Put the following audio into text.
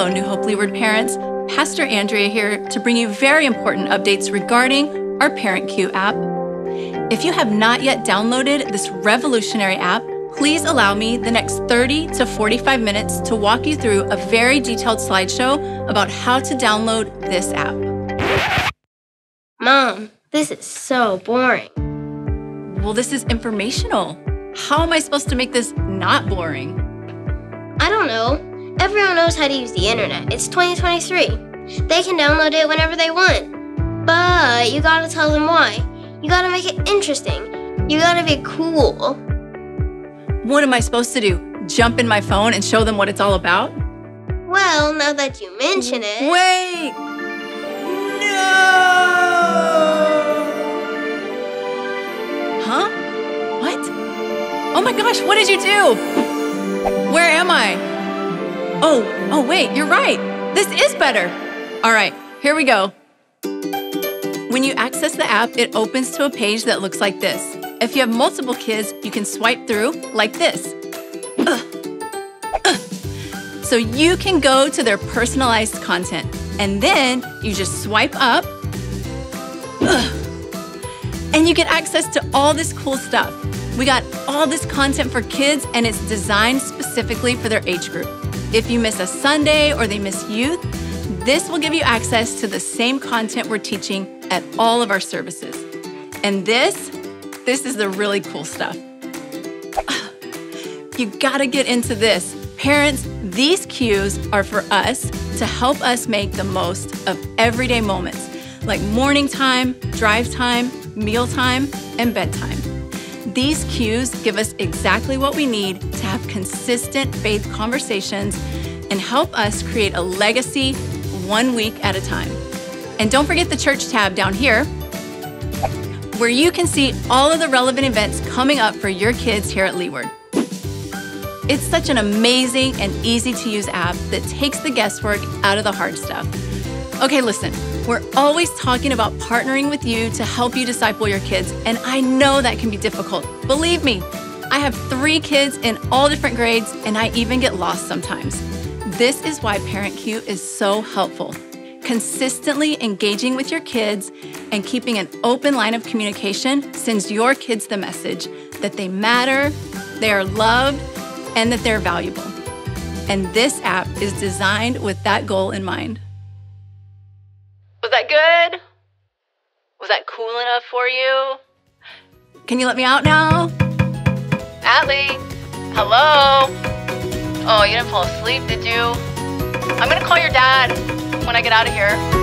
Hello, New Hope Leeward parents. Pastor Andrea here to bring you very important updates regarding our Parent Cue app. If you have not yet downloaded this revolutionary app, please allow me the next 30 to 45 minutes to walk you through a very detailed slideshow about how to download this app. Mom, this is so boring. Well, this is informational. How am I supposed to make this not boring? I don't know. Everyone knows how to use the internet. It's 2023. They can download it whenever they want. But you gotta tell them why. You gotta make it interesting. You gotta be cool. What am I supposed to do? Jump in my phone and show them what it's all about? Well, now that you mention it. Wait! No! Huh? What? Oh my gosh, what did you do? Where am I? Oh, oh, wait, you're right. This is better. All right, here we go. When you access the app, it opens to a page that looks like this. If you have multiple kids, you can swipe through like this. So you can go to their personalized content, and then you just swipe up, and you get access to all this cool stuff. We got all this content for kids, and it's designed specifically for their age group. If you miss a Sunday or they miss youth, this will give you access to the same content we're teaching at all of our services. And this, this is the really cool stuff. You gotta get into this. Parents, these cues are for us to help us make the most of everyday moments like morning time, drive time, meal time, and bedtime. These cues give us exactly what we need to have consistent faith conversations and help us create a legacy one week at a time. And don't forget the church tab down here where you can see all of the relevant events coming up for your kids here at Leeward. It's such an amazing and easy to use app that takes the guesswork out of the hard stuff. Okay, listen, we're always talking about partnering with you to help you disciple your kids, and I know that can be difficult. Believe me, I have three kids in all different grades, and I even get lost sometimes. This is why Parent Cue is so helpful. Consistently engaging with your kids and keeping an open line of communication sends your kids the message that they matter, they are loved, and that they're valuable. And this app is designed with that goal in mind. Was that good? Was that cool enough for you? Can you let me out now? Atlee, hello? Oh, you didn't fall asleep, did you? I'm gonna call your dad when I get out of here.